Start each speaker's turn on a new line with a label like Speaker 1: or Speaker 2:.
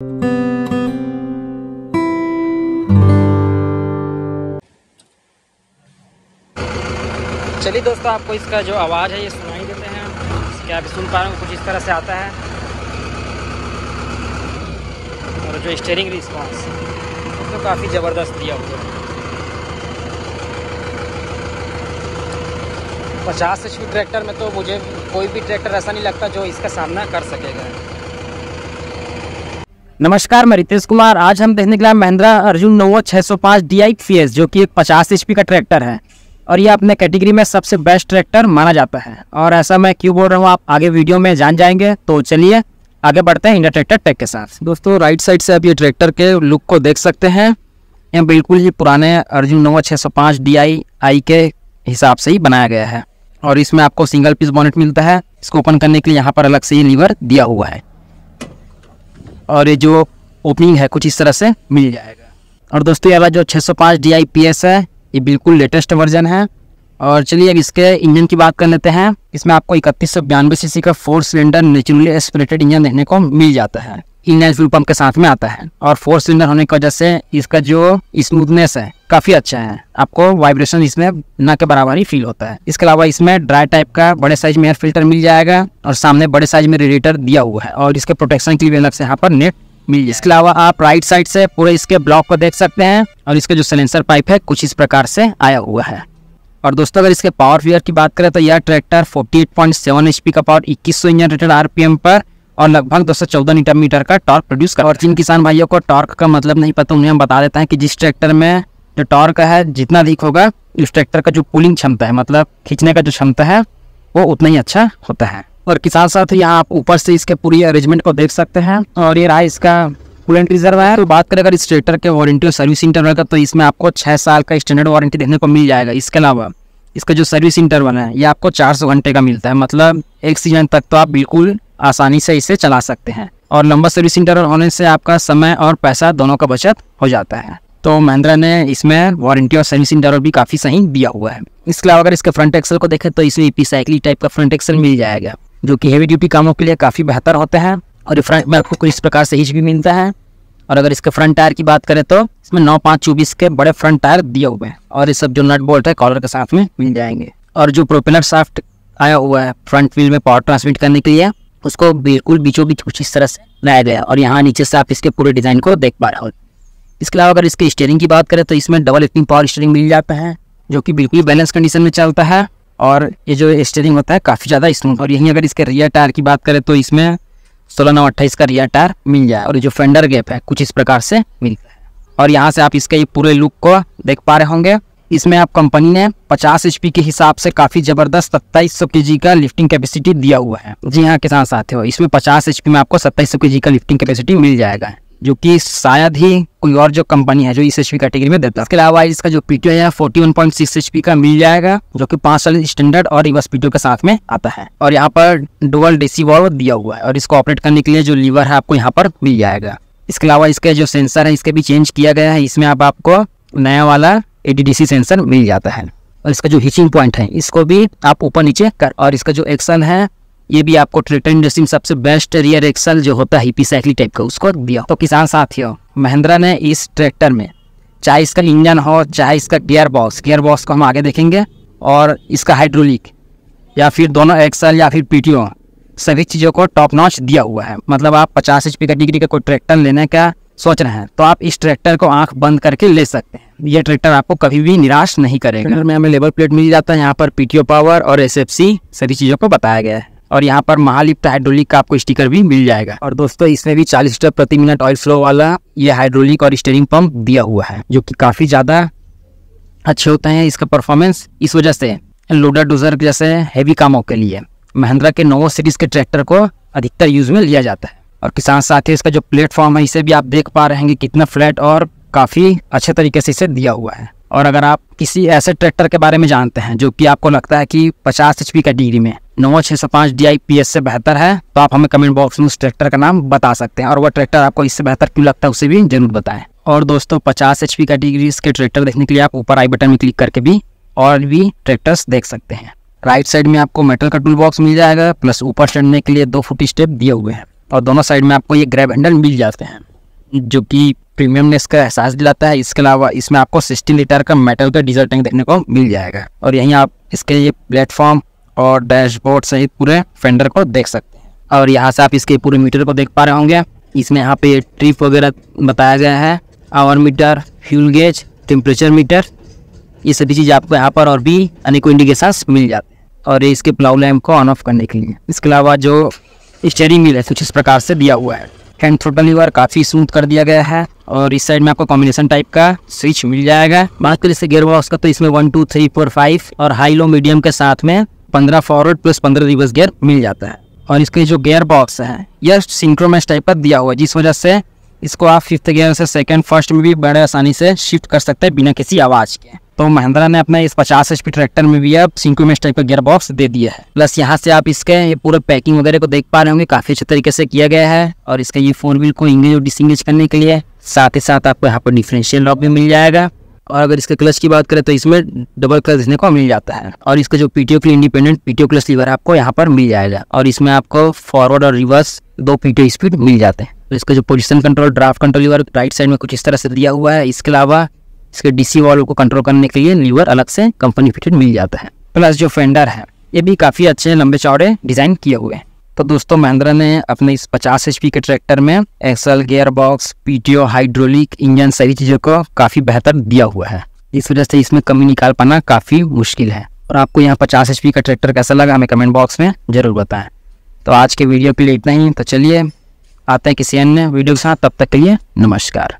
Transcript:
Speaker 1: चलिए दोस्तों, आपको इसका जो आवाज़ है, ये सुनाई देते हैं। क्या आप सुन पा रहे हो कुछ इस तरह से आता है। और जो स्टेयरिंग रिस्पॉन्स तो काफ़ी ज़बरदस्त दिया हुआ है। पचास एच ट्रैक्टर में तो मुझे कोई भी ट्रैक्टर ऐसा नहीं लगता जो इसका सामना कर सकेगा। नमस्कार, मैं रितेश कुमार। आज हम देखने के लिए Mahindra Arjun Novo 605 D I जो कि एक 50 एच का ट्रैक्टर है। और ये अपने कैटेगरी में सबसे बेस्ट ट्रैक्टर माना जाता है। और ऐसा मैं क्यों बोल रहा हूँ, आप आगे वीडियो में जान जाएँगे। तो चलिए, आगे बढ़ते हैं इंडिया ट्रैक्टर टेक के साथ। दोस्तों राइट साइड से आप ये ट्रैक्टर के लुक को देख सकते हैं। ये बिल्कुल ही पुराने अर्जुन नोवा छः सौ आई के हिसाब से ही बनाया गया है। और इसमें आपको सिंगल पीस बॉनेट मिलता है। इसको ओपन करने के लिए यहाँ पर अलग से ये लीवर दिया हुआ है। और ये जो ओपनिंग है, कुछ इस तरह से मिल जाएगा। और दोस्तों, ये वाला जो 605 डी आई पी एस है, ये बिल्कुल लेटेस्ट वर्जन है। और चलिए, अब इसके इंजन की बात कर लेते हैं। इसमें आपको इकतीस सौ बयानवे सी का four cylinder naturally aspirated engine देखने को मिल जाता है। इनलाइन फ्यूल पंप के साथ में आता है और फोर सिलेंडर होने की वजह से इसका जो स्मूथनेस है, काफ़ी अच्छा है। आपको वाइब्रेशन इसमें न के बराबर ही फील होता है। इसके अलावा इसमें ड्राई टाइप का बड़े साइज़ में एयर फ़िल्टर मिल जाएगा और सामने बड़े साइज़ में रेडिएटर दिया हुआ है और इसके प्रोटेक्शन के लिए अलग से यहाँ पर नेट मिल जाए इसके अलावा आप राइट साइड से पूरे इसके ब्लॉक को देख सकते हैं और इसका जो सिलेंसर पाइप है, कुछ इस प्रकार से आया हुआ है। और दोस्तों, अगर इसके पावर फियर की बात करें तो यह ट्रैक्टर 48.7 एचपी का पावर 2100 इंजन रेटेड आरपीएम पर और लगभग 214 न्यूटन मीटर का टॉर्क प्रोड्यूस कर और जिन किसान भाइयों को टॉर्क का मतलब नहीं पता, उन्हें हम बता देते हैं कि जिस ट्रैक्टर में जो टॉर्क है, जितना अधिक होगा, उस ट्रैक्टर का जो पुलिंग क्षमता है मतलब खींचने का जो क्षमता है, वो उतना ही अच्छा होता है। और किसान साथ यहाँ आप ऊपर से इसके पूरी अरेंजमेंट को देख सकते हैं। और ये रहा इसका कूलेंट है। तो बात करें अगर इस ट्रैक्टर के वारंटी और सर्विस इंटरवल का तो इसमें आपको छः साल का स्टैंडर्ड वारंटी देखने को मिल जाएगा। इसके अलावा, इसका जो सर्विस इंटरवल है, ये आपको 400 घंटे का मिलता है। मतलब एक सीज़न तक तो आप बिल्कुल आसानी से इसे चला सकते हैं। और लंबा सर्विस इंटरवल होने से आपका समय और पैसा दोनों का बचत हो जाता है। तो महिंद्रा ने इसमें वारंटी और सर्विस इंटरवल भी काफ़ी सही दिया हुआ है। इसके अलावा अगर इसके फ्रंट एक्सल को देखें तो इसमें पी साइकिल टाइप का फ्रंट एक्सल मिल जाएगा, जो कि हेवी ड्यूटी कामों के लिए काफ़ी बेहतर होते हैं और फ्रंट में आपको इस प्रकार से हिच भी मिलता है। और अगर इसके फ्रंट टायर की बात करें तो इसमें नौ पाँच चौबीस के बड़े फ्रंट टायर दिए हुए हैं और ये सब जो नट बोल्ट है कॉलर के साथ में मिल जाएँगे। और जो प्रोपेलर साफ्ट आया हुआ है फ्रंट व्हील में पावर ट्रांसमिट करने के लिए उसको बिल्कुल बीचों बीच कुछ इस तरह से लाया गया और यहाँ नीचे से आप इसके पूरे डिज़ाइन को देख पा रहे हो। इसके अलावा अगर इसके स्टेयरिंग की बात करें तो इसमें डबल स्पिन पावर स्टेयरिंग मिल जाता है, जो कि बिल्कुल बैलेंस कंडीशन में चलता है और ये जो स्टेयरिंग होता है काफ़ी ज़्यादा स्मूथ और यहीं अगर इसके रियर टायर की बात करें तो इसमें सोलह नौ अट्ठाईस का रियर टायर मिल जाए और ये जो फेंडर गैप है कुछ इस प्रकार से मिलता है। और यहाँ से आप इसके पूरे लुक को देख पा रहे होंगे। इसमें आप कंपनी ने 50 एच के हिसाब से काफ़ी ज़बरदस्त सत्ताईस सौ के का लिफ्टिंग कैपेसिटी दिया हुआ है। जी हाँ किसान साथियों, इसमें 50 एच में आपको सत्ताईस सौ के का लिफ्टिंग कैपेसिटी मिल जाएगा, जो कि शायद ही कोई और जो कंपनी है जो इस एचपी कैटेगरी में देता है। इसके अलावा इसका जो पीटीओ है forty one point six H का मिल जाएगा, जो कि पाँच साल स्टैंडर्ड और रिवर्स पीटीओ के साथ में आता है। और यहाँ पर डुअल डीसी वॉल्व दिया हुआ है, और इसको ऑपरेट करने के लिए जो लीवर है आपको यहाँ पर मिल जाएगा। इसके अलावा इसके जो सेंसर है, इसके भी चेंज किया गया है। इसमें आप आपको नया वाला ए सेंसर मिल जाता है। और इसका जो हिचिंग पॉइंट है, इसको भी आप ऊपर नीचे कर, और इसका जो एक्सल है, ये भी आपको ट्रैक्टर इंडस्ट्री में सबसे बेस्ट रियर एक्सल जो होता है साइकिल टाइप का, उसको दिया। तो किसान साथियों, महिंद्रा ने इस ट्रैक्टर में, चाहे इसका इंजन हो, चाहे इसका गियर बॉक्स गियर बॉक्स को हम आगे देखेंगे, और इसका हाइड्रोलिक या फिर दोनों एक्सल या फिर पीटीओ सभी चीज़ों को टॉप नॉच दिया हुआ है। मतलब आप पचास एच का डिग्री का कोई ट्रैक्टर लेने का सोच रहे हैं। तो आप इस ट्रैक्टर को आँख बंद करके ले सकते हैं। ये ट्रैक्टर आपको कभी भी निराश नहीं करेगा। में हमें लेबर प्लेट मिल जाता है। यहाँ पर पीटीओ पावर और एस सभी चीज़ों को बताया गया है। और यहाँ पर महालिप्ट हाइड्रोलिक का आपको स्टिकर भी मिल जाएगा। और दोस्तों, इसमें भी 40 लीटर प्रति मिनट ऑयल फ्लो वाला ये हाइड्रोलिक और स्टेरिंग पंप दिया हुआ है, जो कि काफ़ी ज़्यादा अच्छे होते हैं इसका परफॉर्मेंस इस वजह से लोडर डोजर जैसे हैवी कामों के लिए महिंद्रा के नोवो सीरीज़ के ट्रैक्टर को अधिकतर यूज़ में लिया जाता है। और किसान साथ, इसका जो प्लेटफॉर्म है, इसे भी आप देख पा रहे हैं कि कितना फ्लैट और काफ़ी अच्छे तरीके से इसे दिया हुआ है। और अगर आप किसी ऐसे ट्रैक्टर के बारे में जानते हैं, जो कि आपको लगता है कि 50 एच का डिग्री में नौ छः सौ पाँच डी आई पी एस से बेहतर है तो आप हमें कमेंट बॉक्स में उस ट्रैक्टर का नाम बता सकते हैं और वह ट्रैक्टर आपको इससे बेहतर क्यों लगता है, उसे भी ज़रूर बताएँ। और दोस्तों, पचास एच का डिग्री इसके ट्रैक्टर देखने के लिए आप ऊपर आई बटन में क्लिक करके भी और भी ट्रैक्टर्स देख सकते हैं। राइट साइड में आपको मेटल का टूल बॉक्स मिल जाएगा, प्लस ऊपर चढ़ने के लिए दो फुट स्टेप दिए हुए हैं। और दोनों साइड में आपको ये ग्रैब हैंडल मिल जाते हैं, जो कि प्रीमियमनेस का एहसास दिलाता है। इसके अलावा इसमें आपको सिक्सटी लीटर का मेटल का डीजल टैंक देखने को मिल जाएगा। और यहीं आप इसके ये प्लेटफॉर्म और डैशबोर्ड सहित पूरे फेंडर को देख सकते हैं। और यहाँ से आप इसके पूरे मीटर को देख पा रहे होंगे। इसमें यहाँ पे ट्रिप वगैरह बताया गया है। Hour meter fuel gauge temperature meter ये सभी चीज़ आपको यहाँ पर और भी अनेकों इंडिकेशन मिल जाते हैं। और इसके प्लाउ लैम्प को ऑन ऑफ़ करने के लिए। इसके अलावा जो स्टेयरिंग व्हील है कुछ इस प्रकार से दिया हुआ है। हैंड थ्रोटल लीवर काफ़ी स्मूथ कर दिया गया है और इस साइड में आपको कॉम्बिनेशन टाइप का स्विच मिल जाएगा। बात करें इससे गेयर बॉक्स का तो इसमें one two three four five और हाई लो मीडियम के साथ में पंद्रह फॉरवर्ड प्लस पंद्रह रिवर्स गियर मिल जाता है। और इसके जो गेयर बॉक्स है, यह सिंक्रोमैच टाइप का दिया हुआ है, जिस वजह से इसको आप फिफ्थ गियर से सेकंड फ़र्स्ट में भी बड़े आसानी से शिफ्ट कर सकते हैं बिना किसी आवाज़ के। तो महिंद्रा ने अपना इस 50 एच ट्रैक्टर में भी अब सिंक्रोमेश टाइप का गियर बॉक्स दे दिया है। प्लस यहाँ से आप इसके ये पूरे पैकिंग वगैरह को देख पा रहे होंगे, काफ़ी अच्छे तरीके से किया गया है और इसका ये फोर व्हील को इंगेज और डिसंगेज करने के लिए, साथ ही साथ आपको यहाँ पर डिफरेंशियल लॉक भी मिल जाएगा। और अगर इसके क्लच की बात करें तो इसमें डबल क्लच देखने को मिल जाता है और इसका जो पीटीओ के इंडिपेंडेंट पीटीओ क्लच लीवर आपको यहाँ पर मिल जाएगा और इसमें आपको फॉरवर्ड और रिवर्स दो पीटीओ स्पीड मिल जाते हैं। तो इसका जो position control draft control lever right side में कुछ इस तरह से दिया हुआ है। इसके अलावा इसके डीसी वॉल्व को कंट्रोल करने के लिए लीवर अलग से कंपनी फिटेड मिल जाता है। प्लस जो फेंडर है, ये भी काफ़ी अच्छे लंबे चौड़े डिज़ाइन किए हुए हैं। तो दोस्तों, महिंद्रा ने अपने इस 50 एच के ट्रैक्टर में axle gear box PTO hydraulic engine सभी चीज़ों को काफ़ी बेहतर दिया हुआ है। इस वजह से इसमें कमी निकाल पाना काफ़ी मुश्किल है। और आपको यहाँ पचास एच का ट्रैक्टर कैसा लगा, हमें कमेंट बॉक्स में ज़रूर बताएँ। तो आज के वीडियो के लिए इतना ही। तो चलिए, आते हैं किसी अन्य वीडियो के साथ। तब तक के लिए नमस्कार।